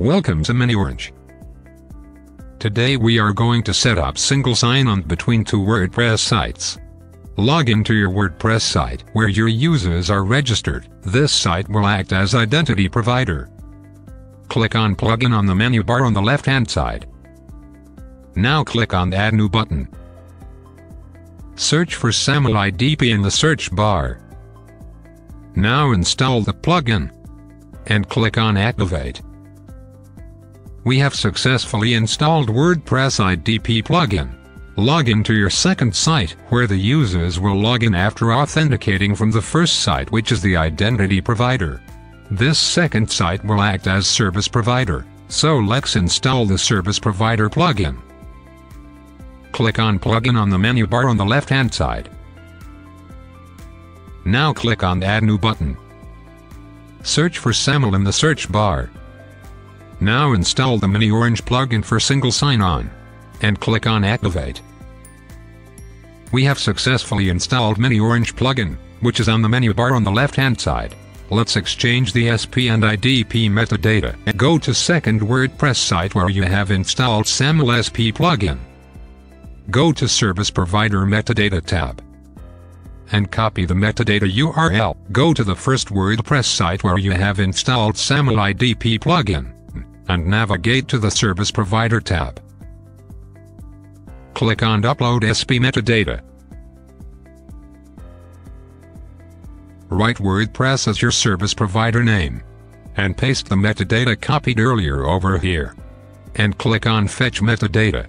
Welcome to miniOrange. Today we are going to set up single sign-on between two WordPress sites. Log into your WordPress site where your users are registered. This site will act as identity provider. Click on Plugin on the menu bar on the left-hand side. Now click on Add New button. Search for SAML IDP in the search bar. Now install the plugin. And click on Activate. We have successfully installed WordPress IDP plugin. Log into your second site, where the users will log in after authenticating from the first site which is the identity provider. This second site will act as service provider, so let's install the service provider plugin. Click on plugin on the menu bar on the left hand side. Now click on add new button. Search for SAML in the search bar. Now install the miniOrange plugin for single sign-on. And click on Activate. We have successfully installed miniOrange plugin, which is on the menu bar on the left-hand side. Let's exchange the SP and IDP metadata and go to second WordPress site where you have installed SAML SP plugin. Go to Service Provider Metadata tab and copy the metadata URL. Go to the first WordPress site where you have installed SAML IDP plugin and navigate to the Service Provider tab. Click on Upload SP Metadata. Write WordPress as your service provider name. And paste the metadata copied earlier over here. And click on Fetch Metadata.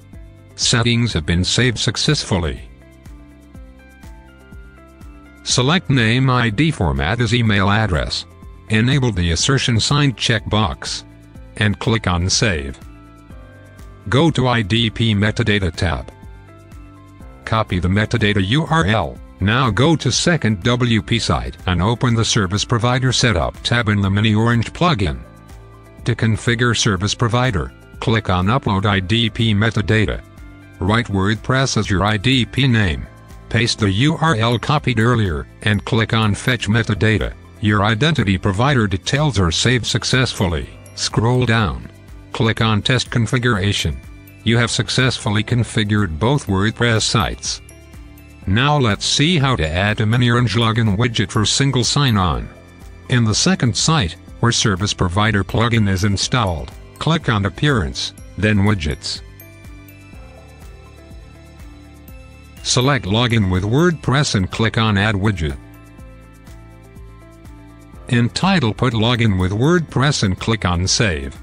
Settings have been saved successfully. Select Name ID format as email address. Enable the assertion sign checkbox and click on Save. Go to IDP Metadata tab. Copy the metadata URL. Now go to second WP site and open the Service Provider Setup tab in the miniOrange plugin. To configure Service Provider, click on Upload IDP Metadata. Write WordPress as your IDP name. Paste the URL copied earlier, and click on Fetch Metadata. Your identity provider details are saved successfully. Scroll down. Click on Test Configuration. You have successfully configured both WordPress sites. Now let's see how to add a miniOrange login widget for single sign-on. In the second site, where Service Provider plugin is installed, click on Appearance, then Widgets. Select Login with WordPress and click on Add Widget. In title put login with WordPress and click on save.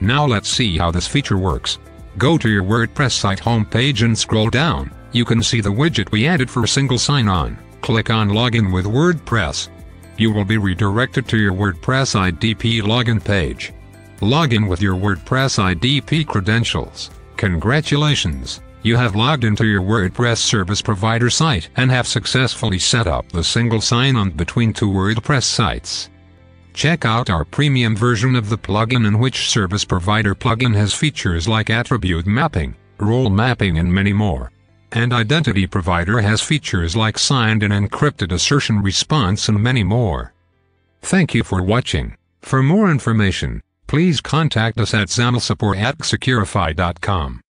Now let's see how this feature works. Go to your WordPress site homepage and scroll down. You can see the widget we added for single sign-on. Click on Login with WordPress. You will be redirected to your WordPress IDP login page. Log in with your WordPress IDP credentials. Congratulations! You have logged into your WordPress service provider site and have successfully set up the single sign-on between two WordPress sites. Check out our premium version of the plugin in which service provider plugin has features like attribute mapping, role mapping and many more. And identity provider has features like signed and encrypted assertion response and many more. Thank you for watching. For more information, please contact us at samlsupport at xecurify.com.